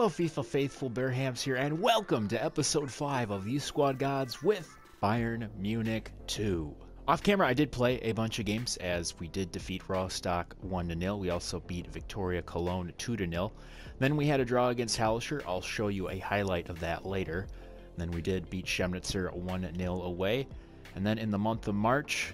Hello, FIFA faithful, BearHamms here, and welcome to episode 5 of Youth Squad Gods with Bayern Munich 2. Off camera, I did play a bunch of games as we did defeat Rostock 1 0. We also beat Victoria Cologne 2 0. Then we had a draw against Hallescher. I'll show you a highlight of that later. Then we did beat Chemnitzer 1 0 away. And then in the month of March,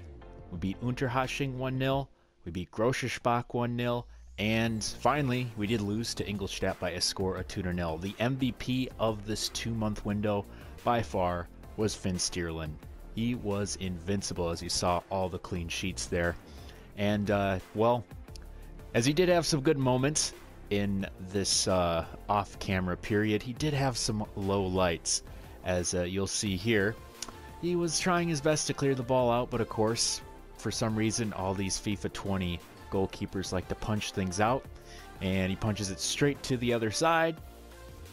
we beat Unterhaching 1 0. We beat Grossaspach 1 0. And finally, we did lose to Ingolstadt by a score of 2 0. The MVP of this two month window by far was Finn Stierlin. He was invincible as you saw all the clean sheets there. And, uh, well, as he did have some good moments in this uh, off camera period, he did have some low lights, as uh, you'll see here. He was trying his best to clear the ball out, but of course, for some reason, all these FIFA 20 goalkeepers like to punch things out, and he punches it straight to the other side.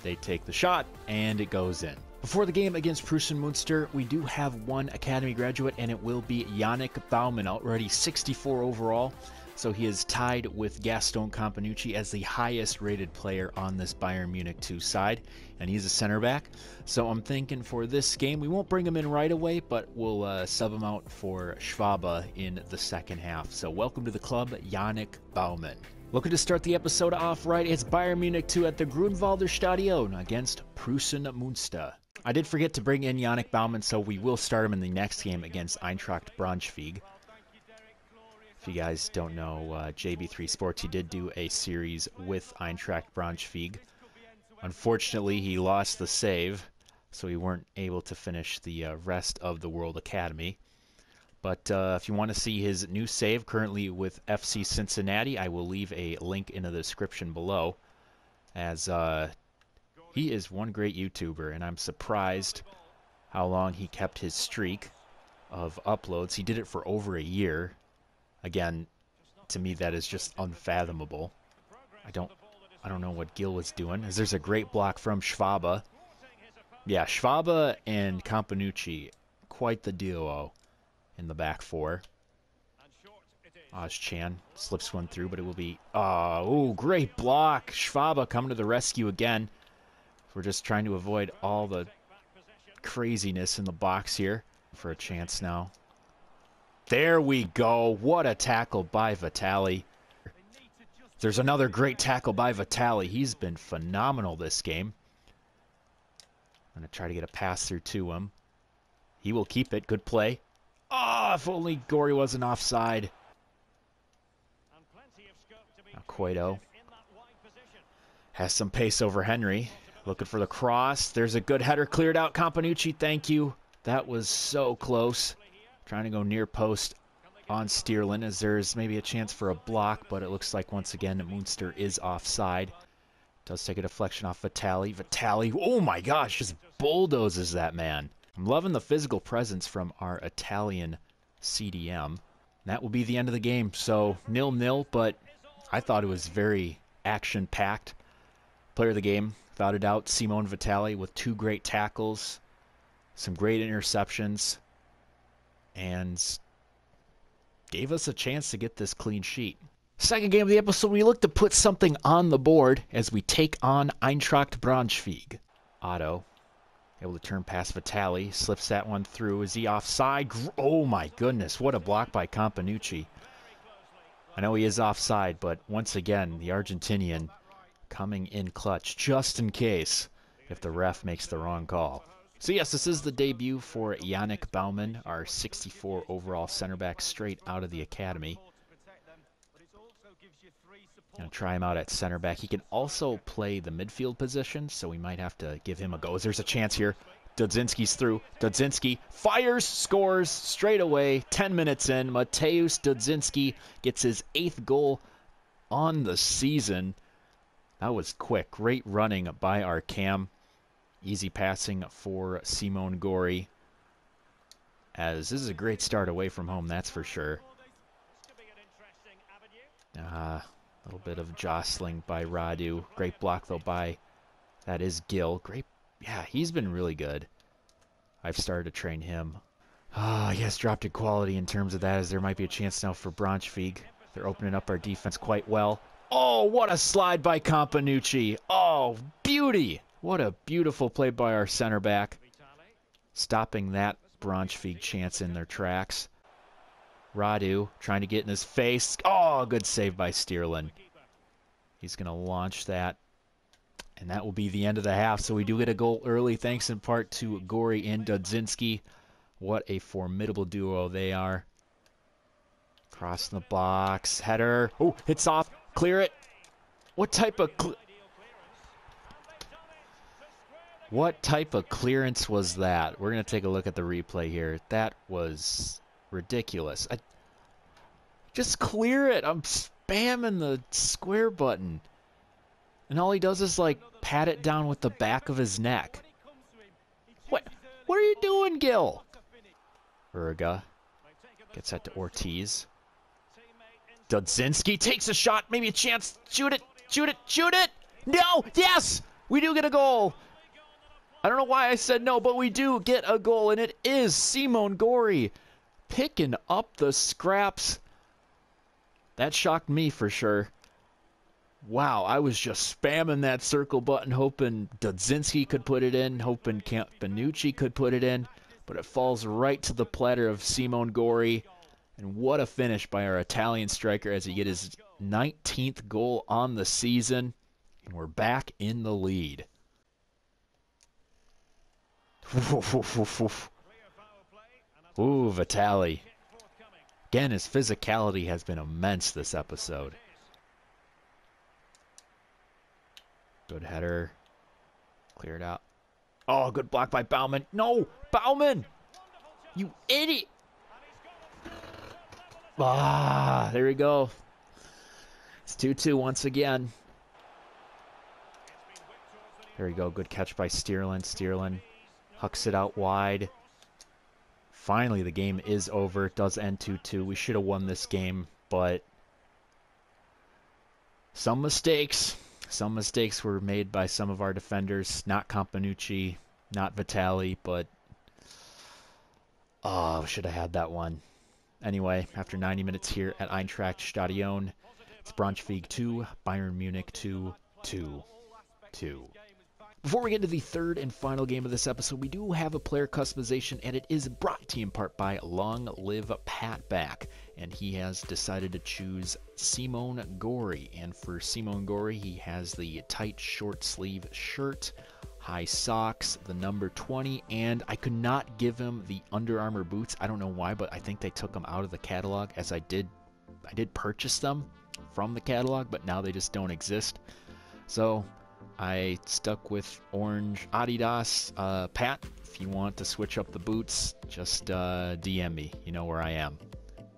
They take the shot, and it goes in. Before the game against Preußen Munster, we do have one Academy graduate, and it will be Yannick Baumann, already 64 overall. So he is tied with Gaston Campanucci as the highest rated player on this Bayern Munich 2 side, and he's a center back. So I'm thinking for this game, we won't bring him in right away, but we'll uh, sub him out for Schwabe in the second half. So welcome to the club, Yannick Baumann. Looking to start the episode off right, it's Bayern Munich 2 at the Grunwalder Stadion against Preußen Munster. I did forget to bring in Yannick Baumann, so we will start him in the next game against Eintracht Braunschweig. If you guys don't know, uh, JB3 Sports, he did do a series with Eintracht Braunschweig. Unfortunately, he lost the save, so we weren't able to finish the uh, rest of the World Academy. But uh, if you want to see his new save currently with FC Cincinnati, I will leave a link in the description below. As uh, he is one great YouTuber, and I'm surprised how long he kept his streak of uploads. He did it for over a year. Again, to me that is just unfathomable. I don't I don't know what Gil was doing. As there's a great block from Schwabe. Yeah, Schwabe and Campanucci, quite the duo in the back four. Oz Chan slips one through, but it will be. Uh, oh, great block. Schwabe coming to the rescue again. We're just trying to avoid all the craziness in the box here for a chance now. There we go. What a tackle by Vitali. There's another great tackle by Vitali. He's been phenomenal this game. I'm going to try to get a pass through to him. He will keep it. Good play. Ah, oh, if only Gori wasn't offside. Now Cueto has some pace over Henry. Looking for the cross. There's a good header cleared out. Campanucci, thank you. That was so close. Trying to go near post on Stierlin as there's maybe a chance for a block, but it looks like once again Munster is offside. Does take a deflection off Vitali. Vitali, oh my gosh, just bulldozes that man. I'm loving the physical presence from our Italian CDM. That will be the end of the game. So nil-nil, but I thought it was very action-packed. Player of the game, without a doubt, Simone Vitali with two great tackles, some great interceptions and gave us a chance to get this clean sheet. Second game of the episode, we look to put something on the board as we take on Eintracht Braunschweig. Otto, able to turn past Vitali, slips that one through. Is he offside? Oh my goodness, what a block by Campanucci. I know he is offside, but once again, the Argentinian coming in clutch just in case if the ref makes the wrong call. So yes, this is the debut for Yannick Baumann, our 64 overall center back straight out of the academy. Gonna try him out at center back. He can also play the midfield position, so we might have to give him a go. There's a chance here. Dudzinski's through. Dudzinski fires, scores straight away. 10 minutes in, Mateusz Dudzinski gets his eighth goal on the season. That was quick. Great running by our cam. Easy passing for Simone Gori. As this is a great start away from home, that's for sure. Uh, a little bit of jostling by Radu. Great block, though, by... That is Gil. Great... Yeah, he's been really good. I've started to train him. Ah, he has dropped in quality in terms of that, as there might be a chance now for Braunschweig. They're opening up our defense quite well. Oh, what a slide by Campanucci. Oh, beauty. What a beautiful play by our center back. Stopping that Braunschweig chance in their tracks. Radu trying to get in his face. Oh, good save by Stierlin. He's going to launch that. And that will be the end of the half. So we do get a goal early, thanks in part to Gori and Dudzinski. What a formidable duo they are. Cross the box. Header. Oh, hits off. Clear it. What type of... what type of clearance was that? We're going to take a look at the replay here. That was ridiculous. I, just clear it. I'm spamming the square button. And all he does is like pat it down with the back of his neck. What what are you doing, Gil? Urga gets that to Ortiz. Dudzinski takes a shot, maybe a chance. Shoot it, shoot it, shoot it! No! Yes! We do get a goal. I don't know why I said no, but we do get a goal, and it is Simon Gori picking up the scraps. That shocked me for sure. Wow, I was just spamming that circle button, hoping Dudzinski could put it in, hoping Campanucci could put it in, but it falls right to the platter of Simone Gori. And what a finish by our Italian striker as he get his 19th goal on the season. And we're back in the lead. Ooh, Vitali. Again, his physicality has been immense this episode. Good header. Cleared out. Oh, good block by Baumann. No! Baumann! You idiot! Ah, there we go. It's 2-2 once again. There we go. Good catch by Stierlin. Stierlin hucks it out wide. Finally, the game is over. It does end 2-2. We should have won this game, but some mistakes. Some mistakes were made by some of our defenders. Not Campanucci, not Vitali, but oh, should have had that one. Anyway, after 90 minutes here at Eintracht Stadion, it's Braunschweig 2, Bayern Munich 2, 2, 2. Before we get to the third and final game of this episode, we do have a player customization, and it is brought to you in part by Long Live Pat Back. And he has decided to choose Simon Gori. And for Simon Gori, he has the tight short sleeve shirt, high socks, the number 20, and I could not give him the Under Armour boots. I don't know why, but I think they took them out of the catalog as I did I did purchase them from the catalog, but now they just don't exist. So I stuck with orange Adidas. Uh, Pat, if you want to switch up the boots, just uh, DM me. You know where I am.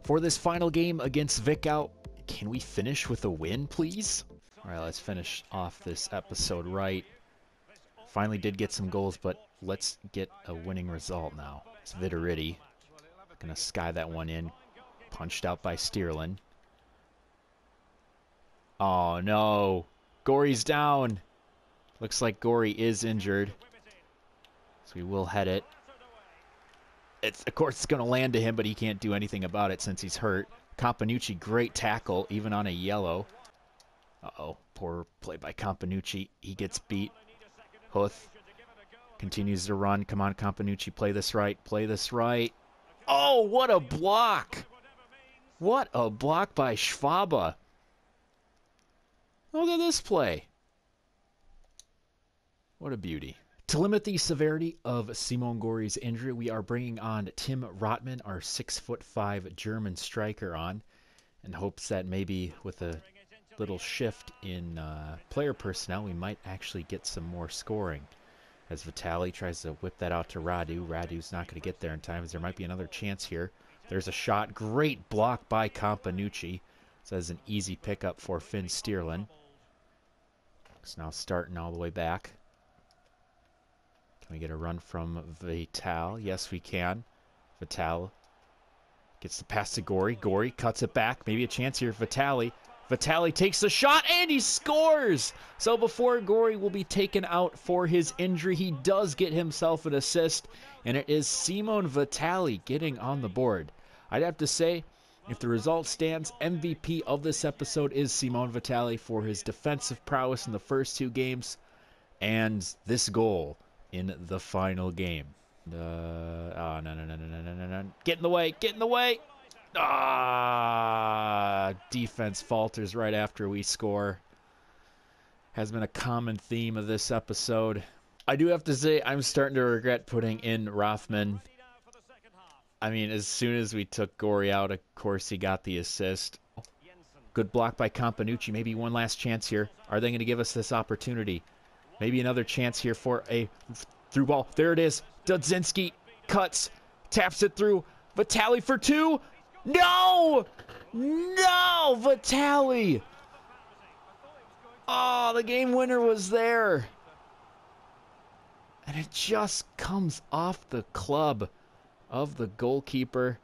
For this final game against Zwickau, can we finish with a win, please? All right, let's finish off this episode right. Finally did get some goals, but let's get a winning result now. It's Vitoriti. Gonna sky that one in. Punched out by Stierlin. Oh, no. Gori's down. Looks like Gori is injured. So we will head it. It's, of course, it's going to land to him, but he can't do anything about it since he's hurt. Campanucci, great tackle, even on a yellow. Uh-oh, poor play by Campanucci. He gets beat. Huth continues to run. Come on, Campanucci, play this right. Play this right. Oh, what a block! What a block by Schwabe. Look at this play. What a beauty. To limit the severity of Simon Gori's injury, we are bringing on Tim Rotman, our six foot five German striker, on, in hopes that maybe with a little shift in uh, player personnel, we might actually get some more scoring. As Vitali tries to whip that out to Radu, Radu's not going to get there in time, as there might be another chance here. There's a shot. Great block by Campanucci. So that's an easy pickup for Finn Stierlin. It's now starting all the way back. Can we get a run from Vital? Yes, we can. Vital gets the pass to Gori. Gori cuts it back. Maybe a chance here. Vitali. Vitali takes the shot and he scores. So before Gori will be taken out for his injury, he does get himself an assist, and it is Simon Vitali getting on the board. I'd have to say If the result stands, MVP of this episode is Simone Vitali for his defensive prowess in the first two games and this goal in the final game. Uh, oh, no, no, no, no, no, no, no. Get in the way. Get in the way. Ah, defense falters right after we score. Has been a common theme of this episode. I do have to say, I'm starting to regret putting in Rothman. I mean, as soon as we took Gori out, of course, he got the assist. Good block by Campanucci. Maybe one last chance here. Are they going to give us this opportunity? Maybe another chance here for a through ball. There it is. Dudzinski cuts, taps it through. Vitali for two. No! No! Vitali! Oh, the game winner was there. And it just comes off the club of the goalkeeper.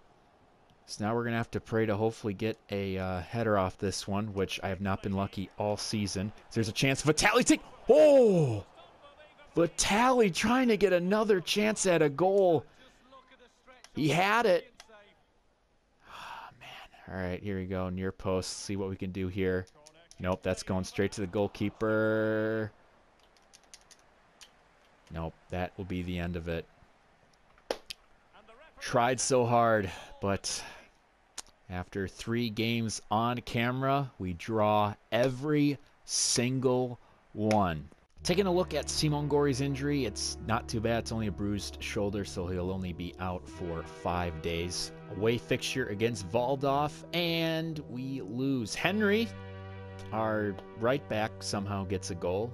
So now we're going to have to pray to hopefully get a uh, header off this one, which I have not been lucky all season. So there's a chance. Vitali take. Oh! Vitali trying to get another chance at a goal. He had it. Oh, man. All right, here we go. Near post. See what we can do here. Nope, that's going straight to the goalkeeper. Nope, that will be the end of it. Tried so hard, but after three games on camera, we draw every single one. Taking a look at Simon Gori's injury, it's not too bad. It's only a bruised shoulder, so he'll only be out for five days. Away fixture against Waldhof, and we lose. Henry, our right back, somehow gets a goal.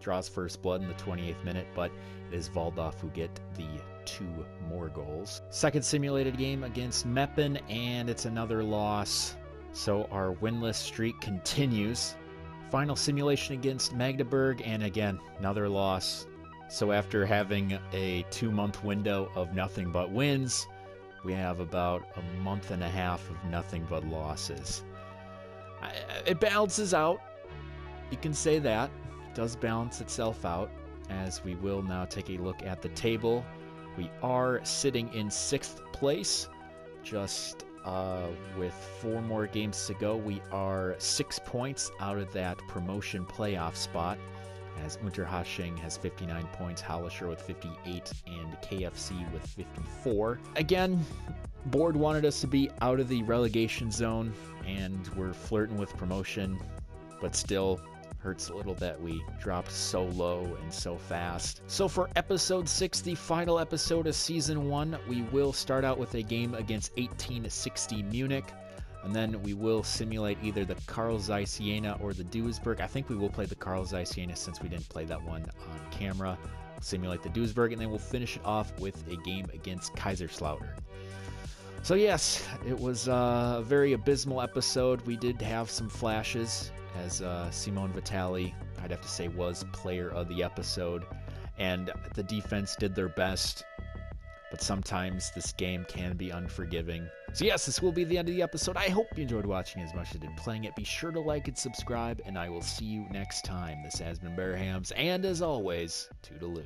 Draws first blood in the 28th minute, but it is Waldhof who get the two more goals. Second simulated game against Meppen, and it's another loss. So our winless streak continues. Final simulation against Magdeburg, and again, another loss. So after having a two month window of nothing but wins, we have about a month and a half of nothing but losses. It balances out. You can say that. It does balance itself out, as we will now take a look at the table. We are sitting in sixth place, just uh, with four more games to go, we are six points out of that promotion playoff spot. As Unterhaching has 59 points, Hallescher with 58, and KFC with 54. Again, board wanted us to be out of the relegation zone, and we're flirting with promotion, but still Hurts a little that we dropped so low and so fast. So for episode 6, the final episode of season 1, we will start out with a game against 1860 Munich. And then we will simulate either the Carl Zeiss Jena or the Duisburg. I think we will play the Carl Zeiss Jena since we didn't play that one on camera. Simulate the Duisburg, and then we'll finish it off with a game against Kaiserslautern. So yes, it was uh, a very abysmal episode. We did have some flashes as uh, Simone Vitali, I'd have to say, was player of the episode. And the defense did their best, but sometimes this game can be unforgiving. So, yes, this will be the end of the episode. I hope you enjoyed watching as much as I did playing it. Be sure to like and subscribe, and I will see you next time. This has been BearHamms, and as always, Toodaloo.